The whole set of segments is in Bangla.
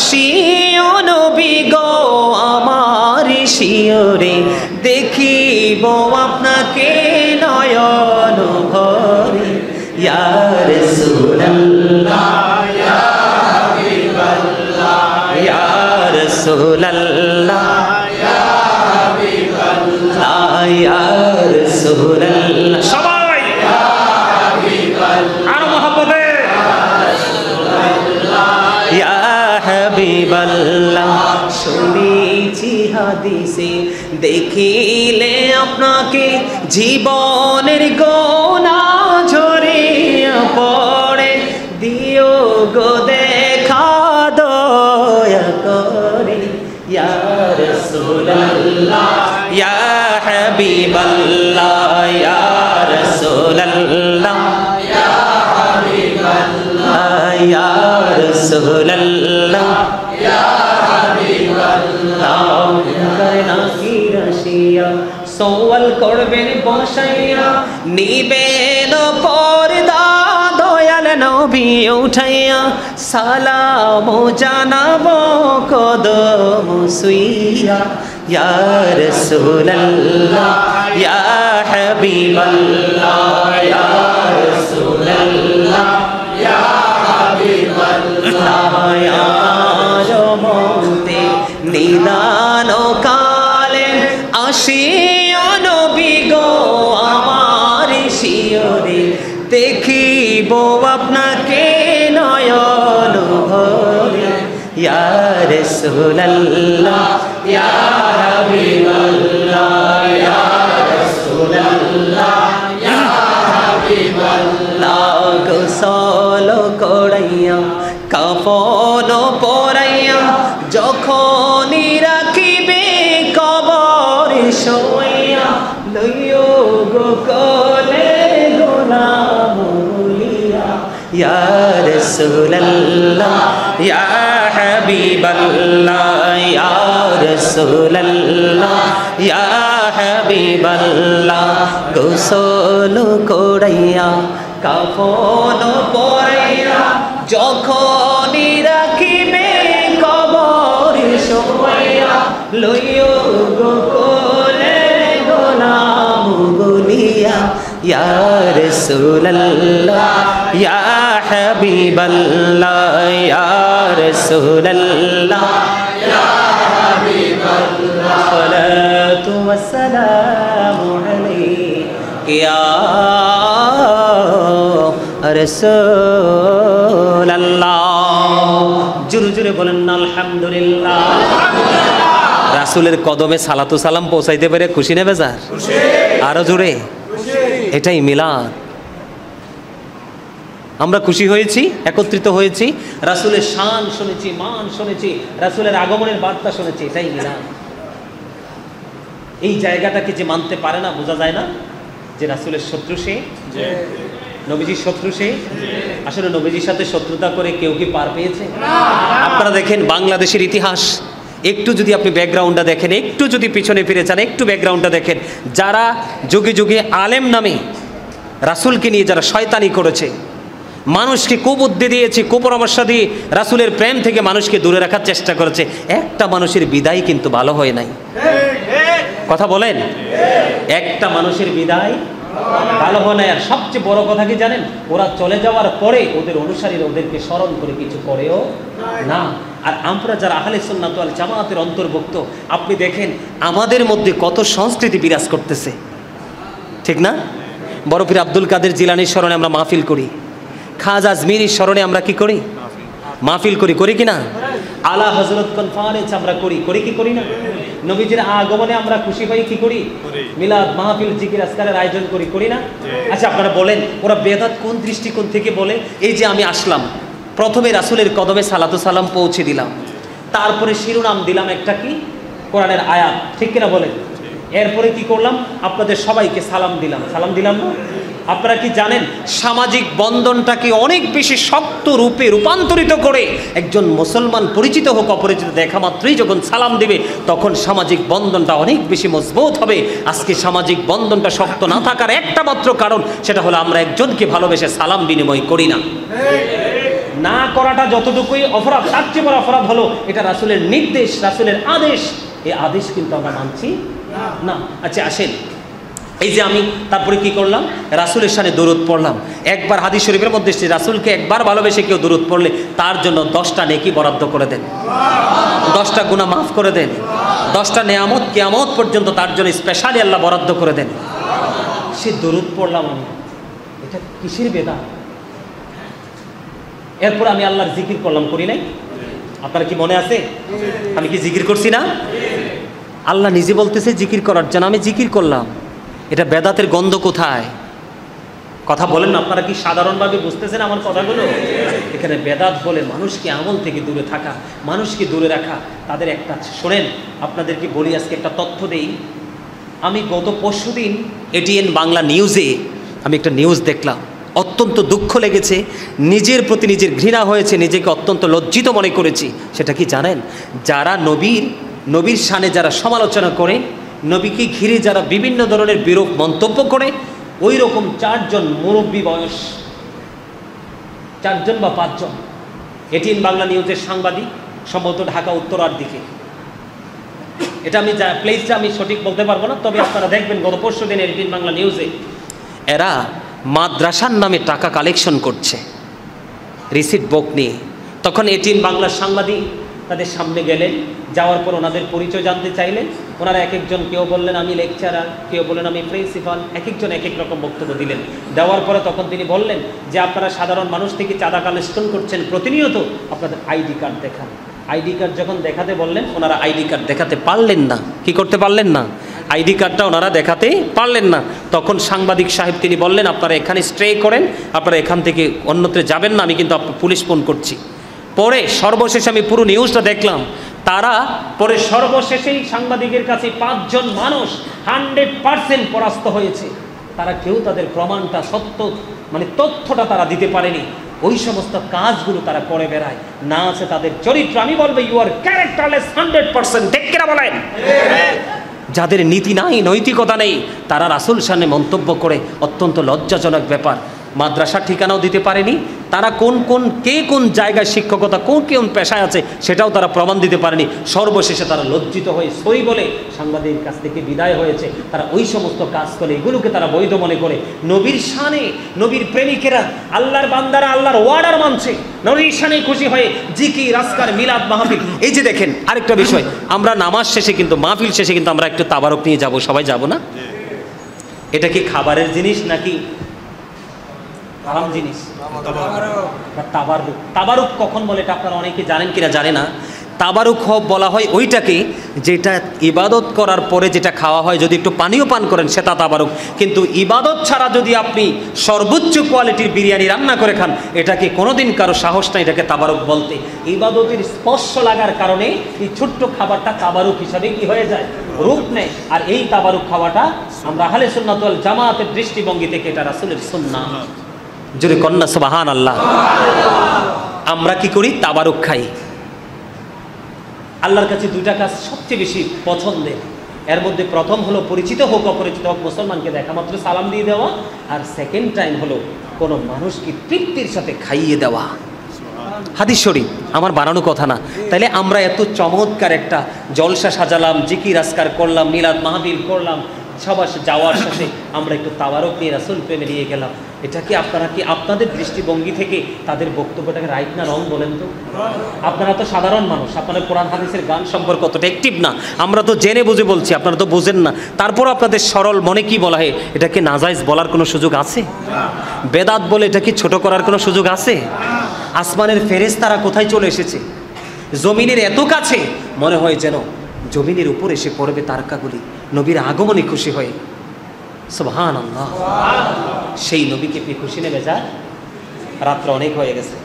see হাদিসে দেখিলে আপনাকে জীবনের গোনা ঝরিয়া পড়ে। দিও গো দেখা দয়া করে। ইয়া রাসূলুল্লাহ, ইয়া হাবিবাল্লাহ, ইয়া রাসূলুল্লাহ ইয়া রাসূলুল্লাহ। করবেন বসাইয়া, নিবেন পর্দা দয়াল নবী উঠাইয়া। সালাম জানাব কদম সুইয়া, ইয়া রাসূলুল্লাহ, ইয়া হাবিবাল্লাহ, ইয়া রাসূলুল্লাহ মতে দেখিব আপনাকে নয়ন ভরে। ইয়া রাসূলুল্লাহ, ইয়া হাবিবাল্লাহ, ইয়া রাসূলুল্লাহ, ইয়া হাবিবাল্লাহ। গোসল করাইয়া, কাফন পরাইয়া, যখনই রাখিবে কবর রাসূলুল্লাহ, ইয়া হাবিবাল্লাহ, ইয়া রাসূলুল্লাহ, ইয়া হাবিবাল্লাহ, গোসল করাইয়া, কাফন পরাইয়া, যখনই রাখিবে কবর শোয়া লইও গো কোলে গোলাম বলিয়া, ইয়া রাসূলুল্লাহ, ইয়া জোরে জোরে বলেন, আলহামদুলিল্লাহ। রাসূলের কদমে সালাতু সালাম পৌঁছাইতে পেরে খুশি নেবে স্যার আরও জোরে? এটাই মিলাদ। আমরা খুশি হয়েছি একত্রিত হয়েছি রাসূলের শান শুনেছি মান শুনেছি রাসূলের আগমনের বার্তা শুনেছি এটাই মিলাদ এই জায়গাটাকে যে মানতে পারে না বোঝা যায় না যে রাসূলের শত্রু সে নবীজির শত্রু সে। আসলে নবীজির সাথে শত্রুতা করে কেউ কি পার পেয়েছে? আপনারা দেখেন বাংলাদেশের ইতিহাস। একটু যদি আপনি ব্যাকগ্রাউন্ডটা দেখেন একটু যদি পিছনে ফিরে চান একটু ব্যাকগ্রাউন্ডটা দেখেন যারা যুগে যুগে আলেম নামে রাসূলকে নিয়ে যারা শয়তানি করেছে মানুষকে কুবুদ্ধি দিয়েছে কুপরামর্শ দিয়ে রাসূলের প্রেম থেকে মানুষকে দূরে রাখার চেষ্টা করেছে। একটা মানুষের বিদায় কিন্তু ভালো হয় নাই। কথা বলেন? একটা মানুষের বিদায় ভালো হয় নাই। আর সবচেয়ে বড় কথা কি জানেন? ওরা চলে যাওয়ার পরে ওদের অনুসারীরা ওদেরকে স্মরণ করে কিছু করেও না। আর আমরা যারা আহলে সুন্নাত ওয়াল জামাতের অন্তর্ভুক্ত, আপনি দেখেন আমাদের মধ্যে কত সংস্কৃতি বিরাজ করতেছে। ঠিক না? বড় পীর আব্দুল কাদের জিলানির স্মরণে আমরা মাহফিল করি। খাজ আজমিরির স্মরণে আমরা কি করি? মাহফিল করি করি কি না? আলা হজরত কনফারেন্স আমরা করি করি কি করি না? নবীজির আগমনে আমরা খুশি হই কি করি? মিলাদ মাহফিল জিকির আজকারের আয়োজন করি করি না? আচ্ছা আপনারা বলেন ওরা বেদাত কোন দৃষ্টিকোণ থেকে বলে? এই যে আমি আসলাম প্রথমে রাসুলের কদমে সালাতু সালাম পৌঁছে দিলাম। তারপরে শিরোনাম দিলাম একটা কি? কোরআনের আয়াত। ঠিক কিনা বলেন? এরপরে কি করলাম? আপনাদের সবাইকে সালাম দিলাম। সালাম দিলাম না? আপনারা কি জানেন, সামাজিক বন্ধনটাকে অনেক বেশি শক্ত রূপে রূপান্তরিত করে একজন মুসলমান পরিচিত হোক, অপরিচিত দেখা মাত্রই যখন সালাম দিবে, তখন সামাজিক বন্ধনটা অনেক বেশি মজবুত হবে। আজকে সামাজিক বন্ধনটা শক্ত না থাকার একটা মাত্র কারণ, সেটা হলো আমরা একজনকে ভালোবেসে সালাম বিনিময় করি না। না করাটা যতটুকুই অপরাধ, তার চেয়ে বড় অপরাধ হলো, এটা রাসুলের নির্দেশ, রাসুলের আদেশ। এই আদেশ কিন্তু আমরা মানছি? না। আচ্ছা আসেন। এই যে আমি তারপরে কি করলাম? রাসুলের সামনে দূরত পড়লাম। একবার হাদিস শরীফের মধ্যে এসেছে, রাসুলকে একবার ভালোবেসে কেউ দূরত পড়লে তার জন্য দশটা নেকি বরাদ্দ করে দেন। দশটা গুণা মাফ করে দেন। দশটা নেয়ামত কেয়ামত পর্যন্ত তার জন্য স্পেশালি আল্লাহ বরাদ্দ করে দেন। সে দরুদ পড়লাম আমি। এটা কিসের বেদা? এরপর আমি আল্লাহর জিকির করলাম, করি নাই? আপনার কি মনে আছে? আমি কি জিকির করছি না? আল্লাহ নিজে বলতেছে জিকির করার জন্য। আমি জিকির করলাম। এটা বেদাতের গন্ধ কোথায়? কথা বলেন আপনারা কি সাধারণভাবে বুঝতেছেন আমার কথাগুলো? এখানে বেদাত বলে মানুষকে আমল থেকে দূরে থাকা, মানুষকে দূরে রাখা, তাদের একটা শোনেন আপনাদেরকে বলি আজকে একটা তথ্য দেই? আমি গত পরশু দিন এটিএন বাংলা নিউজে আমি একটা নিউজ দেখলাম। অত্যন্ত দুঃখ লেগেছে, নিজের প্রতি নিজের ঘৃণা হয়েছে, নিজেকে অত্যন্ত লজ্জিত মনে করেছি। সেটা কি জানেন? যারা নবীর নবীর সানে যারা সমালোচনা করে নবীকে ঘিরে যারা বিভিন্ন ধরনের বিরূপ মন্তব্য করে ওই রকম চারজন মুরব্বী বয়স, চারজন বা পাঁচজন। এটিএন বাংলা নিউজের সাংবাদিক, সম্ভবত ঢাকা উত্তরার দিকে। এটা আমি যা প্লেসটা আমি সঠিক বলতে পারব না, তবে আপনারা দেখবেন গত পরশু দিন এটিএন বাংলা নিউজে এরা মাদ্রাসার নামে টাকা কালেকশন করছে রিসিট বুক নিয়ে। তখন এটিএন বাংলার সাংবাদিক তাদের সামনে গেলেন, যাওয়ার পর ওনাদের পরিচয় জানতে চাইলেন। ওনারা এক একজন কেউ বললেন, আমি লেকচারার কেউ বললেন, আমি প্রিন্সিপাল এক একজন এক এক রকম বক্তব্য দিলেন। দেওয়ার পরে তখন তিনি বললেন যে, আপনারা সাধারণ মানুষ থেকে চাঁদা কালেকশন করছেন, প্রতিনিয়ত আপনাদের আইডি কার্ড দেখান। আইডি কার্ড যখন দেখাতে বললেন, ওনারা আইডি কার্ড দেখাতে পারলেন না। কি করতে পারলেন না? আইডি কার্ডটা ওনারা দেখাতে পারলেন না। তখন সাংবাদিক সাহেব তিনি বললেন, আপনারা এখানে স্টে করেন, আপনারা এখান থেকে অন্যত্র যাবেন না, আমি কিন্তু পুলিশ ফোন করছি। পরে সর্বশেষে আমি পুরো নিউজটা দেখলাম। তারা পরে সর্বশেষেই সাংবাদিকের কাছে পাঁচজন মানুষ হান্ড্রেড পার্সেন্ট পরাস্ত হয়েছে। তারা কেউ তাদের প্রমাণটা, সত্য মানে তথ্যটা তারা দিতে পারেনি। ওই সমস্ত কাজগুলো তারা করে বেড়ায়। না আছে তাদের চরিত্র। আমি বলব you are characterless hundred percent দেখে বলেন? যাদের নীতি নাই, নৈতিকতা নেই, তারা রাসুল সামনে মন্তব্য করে অত্যন্ত লজ্জাজনক ব্যাপার। মাদ্রাসার ঠিকানাও দিতে পারেনি। তারা কোন কোন, কে কোন জায়গায় শিক্ষকতা, কোন কোন পেশায় আছে, সেটাও তারা প্রমাণ দিতে পারেনি। সর্বশেষে তারা লজ্জিত হয়ে সই বলে সাংবাদিকের কাছ থেকে বিদায় হয়েছে। তারা ওই সমস্ত কাজ করে, এগুলোকে তারা বৈধ মনে করে। নবীর শানে, নবীর প্রেমিকেরা আল্লাহর বান্দারা আল্লাহর ওয়ার্ডার মানছে। নবীর শানে খুশি হয়ে জিকি রাস্কার মিলাদ, মাহফিল। এই যে দেখেন, আরেকটা বিষয়, আমরা নামাজ শেষে কিন্তু, মাহফিল শেষে কিন্তু আমরা একটু তাবারক নিয়ে যাব। সবাই যাব না? এটা কি খাবারের জিনিস নাকি আরাম জিনিস। তাবারুক তাবারুক কখন বলে এটা আপনারা অনেকে জানেন কিনা জানে না। তাবারুক বলা হয় ওইটাকে যেটা ইবাদত করার পরে যেটা খাওয়া হয় যদি একটু পানীয় পান করেন সেটা তাবারুক কিন্তু ইবাদত ছাড়া যদি আপনি সর্বোচ্চ কোয়ালিটির বিরিয়ানি রান্না করে খান এটাকে কোনোদিন কারও সাহস নাই এটাকে তাবারুক বলতে। ইবাদতের স্পর্শ লাগার কারণে এই ছোট্ট খাবারটা তাবারুক হিসাবে কি হয়ে যায়? রূপ নেয়। আর এই তাবারুক খাওয়াটা আমরা হালে সুন্নাতুল জামাতের দৃষ্টিভঙ্গি থেকে এটা রাসূলের সুন্নাহ। জোরে কন্যা সুবাহান আল্লাহ আমরা কি করি? তাবারুক খাই। আল্লাহর কাছে দুইটা কাজ সবচেয়ে বেশি পছন্দের। এর মধ্যে প্রথম হলো পরিচিত হোক, অপরিচিত হোক, মুসলমানকে দেখা মাত্র সালাম দিয়ে দেওয়া। আর সেকেন্ড টাইম হলো কোনো মানুষকে তৃপ্তির সাথে খাইয়ে দেওয়া। হাদিস আমার বানানো কথা না। তাইলে আমরা এত চমৎকার একটা জলসা সাজালাম, জিকির আজকার করলাম, মিলাদ মাহবিল করলাম, সবার যাওয়ার সাথে আমরা একটু তাবারক নিয়ে রাসুল প্রেমে নিয়ে গেলাম। এটা কি আপনারা কি আপনাদের দৃষ্টিভঙ্গি থেকে তাদের বক্তব্যটাকে রাইট না রং বলেন তো? আপনারা তো সাধারণ মানুষ আপনারা কোরআন হাদিসের গান সম্পর্কে অতটা অ্যাক্টিভ না। আমরা তো জেনে বুঝে বলছি, আপনারা তো বোঝেন না। তারপর আপনাদের সরল মনে কি বলা হয়? এটাকে নাজাইজ বলার কোনো সুযোগ আছে? বেদাত বলে এটা কি ছোট করার কোনো সুযোগ আছে? আসমানের ফেরেস তারা কোথায় চলে এসেছে? জমিনের এত কাছে, মনে হয় যেন জমিনের উপর এসে পড়বে তারকাগুলি। নবীর আগমনে খুশি হয়ে। সুবহান সেই নবীকে পেয়ে খুশি নেবে যা রাত্র অনেক হয়ে গেছে,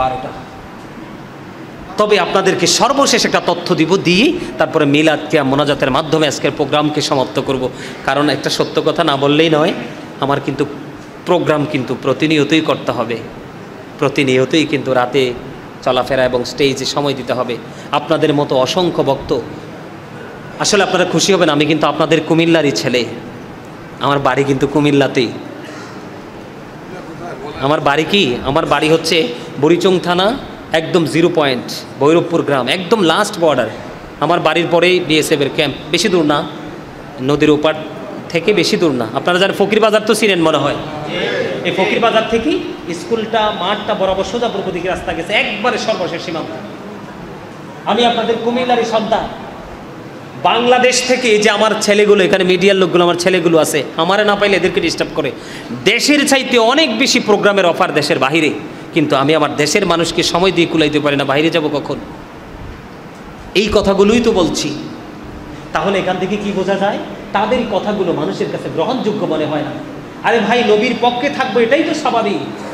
বারোটা। তবে আপনাদেরকে সর্বশেষ একটা তথ্য দিব দিয়ে তারপরে মিলাদ কিয়া মোনাজাতের মাধ্যমে আজকের প্রোগ্রামকে সমাপ্ত করব। কারণ একটা সত্য কথা না বললেই নয়, আমার কিন্তু প্রোগ্রাম কিন্তু প্রতিনিয়তই করতে হবে। প্রতিনিয়তই কিন্তু রাতে চলাফেরা এবং স্টেজে সময় দিতে হবে। আপনাদের মতো অসংখ্য ভক্ত, আসলে আপনারা খুশি হবেন, আমি কিন্তু আপনাদের কুমিল্লারই ছেলে। আমার বাড়ি কিন্তু কুমিল্লাতেই। আমার বাড়ি কি? আমার বাড়ি হচ্ছে বরিচং থানা, একদম জিরো পয়েন্ট, ভৈরবপুর গ্রাম, একদম লাস্ট বর্ডার আমার বাড়ির পরেই বিএসএফের ক্যাম্প বেশি দূর না, নদীর ওপার থেকে বেশি দূর না। আপনারা যারা ফকির বাজার তো চিনেন মনে হয়। এই ফকির বাজার থেকে স্কুলটা, মাঠটা বরাবর সোজা পূর্ব রাস্তা গেছে, একবারে সর্বশেষ সীমান্ত। আমি আপনাদের কুমিল্লারই সন্তান। বাংলাদেশ থেকে এই যে আমার ছেলেগুলো, এখানে মিডিয়ার লোকগুলো, আমার ছেলেগুলো আছে, আমারে না পাইলে এদেরকে ডিস্টার্ব করে। দেশের চাইতে অনেক বেশি প্রোগ্রামের অফার দেশের বাহিরে। কিন্তু আমি আমার দেশের মানুষকে সময় দিয়ে কুলাইতে পারি না বাইরে যাব কখন? এই কথাগুলোই তো বলছি। তাহলে এখান থেকে কি বোঝা যায়? তাদের কথাগুলো মানুষের কাছে গ্রহণযোগ্য মনে হয় না। আরে ভাই, নবীর পক্ষে থাকব এটাই তো স্বাভাবিক।